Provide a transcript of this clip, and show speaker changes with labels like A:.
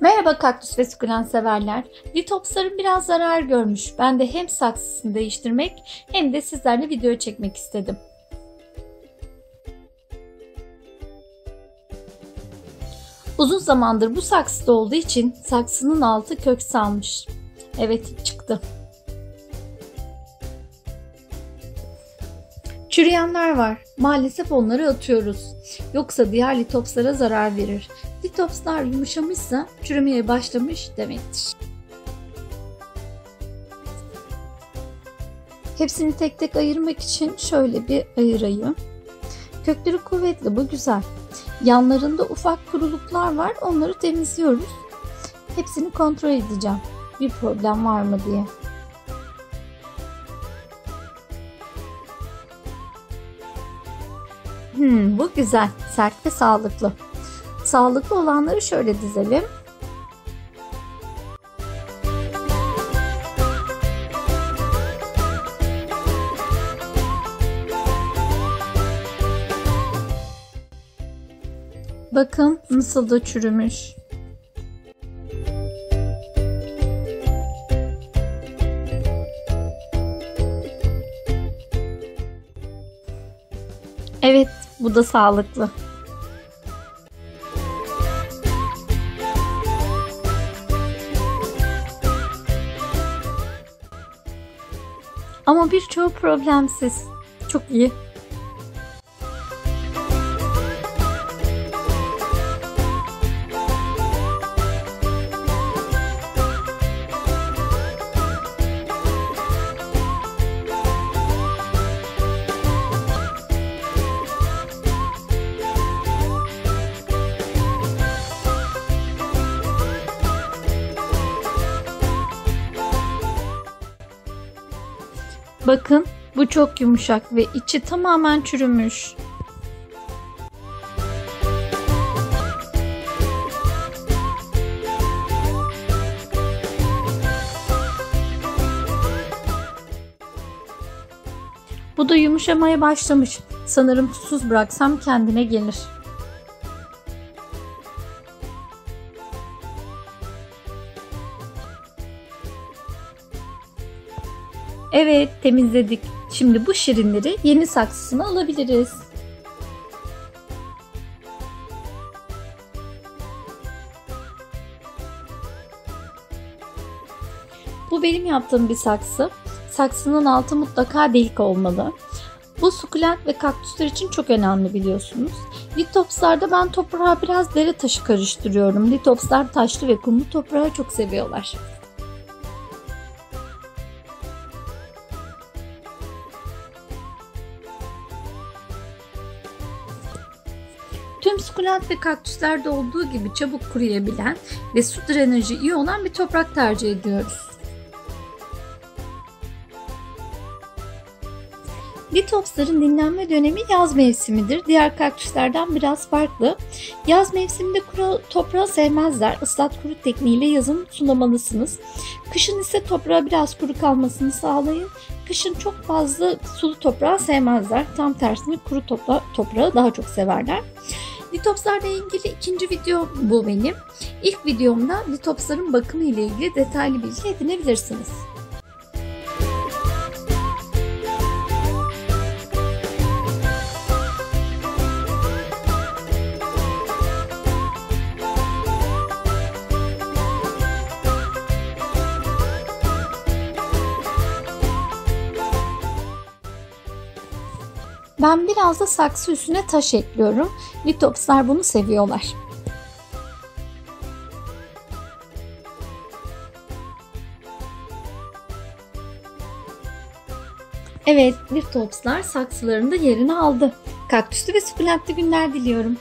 A: Merhaba kaktüs ve sukulent severler. Litopsların biraz zarar görmüş. Ben de hem saksısını değiştirmek hem de sizlerle video çekmek istedim. Uzun zamandır bu saksıda olduğu için saksının altı kök salmış. Evet çıktı. Çürüyenler var. Maalesef onları atıyoruz. Yoksa diğer litopslara zarar verir. Litopslar yumuşamışsa çürümeye başlamış demektir. Hepsini tek tek ayırmak için şöyle bir ayırayım. Kökleri kuvvetli bu güzel. Yanlarında ufak kuruluklar var onları temizliyoruz. Hepsini kontrol edeceğim. Bir problem var mı diye. Hmm, bu güzel, sert ve sağlıklı. Sağlıklı olanları şöyle dizelim. Bakın nasıl da çürümüş. Evet, bu da sağlıklı. Ama birçoğu problemsiz. Çok iyi. Bakın bu çok yumuşak ve içi tamamen çürümüş. Bu da yumuşamaya başlamış. Sanırım susuz bıraksam kendine gelir. Evet temizledik. Şimdi bu şirinleri yeni saksısına alabiliriz. Bu benim yaptığım bir saksı. Saksının altı mutlaka delik olmalı. Bu sukulent ve kaktüsler için çok önemli biliyorsunuz. Litopslarda ben toprağa biraz dere taşı karıştırıyorum. Litopslar taşlı ve kumlu toprağı çok seviyorlar. Tüm sukulent ve kaktüslerde olduğu gibi çabuk kuruyabilen ve su drenajı iyi olan bir toprak tercih ediyoruz. Litopsların dinlenme dönemi yaz mevsimidir. Diğer kaktüslerden biraz farklı. Yaz mevsiminde kuru toprağı sevmezler. Islat kuru tekniğiyle yazın sulamalısınız. Kışın ise toprağa biraz kuru kalmasını sağlayın. Kışın çok fazla sulu toprağı sevmezler. Tam tersine kuru topra toprağı daha çok severler. Litopslarla ilgili ikinci video bu benim. İlk videomda litopsların bakımı ile ilgili detaylı bilgi edinebilirsiniz. Ben biraz da saksı üstüne taş ekliyorum. Litopslar bunu seviyorlar. Evet, Litopslar saksılarında yerini aldı. Kaktüslü ve sukulentli günler diliyorum.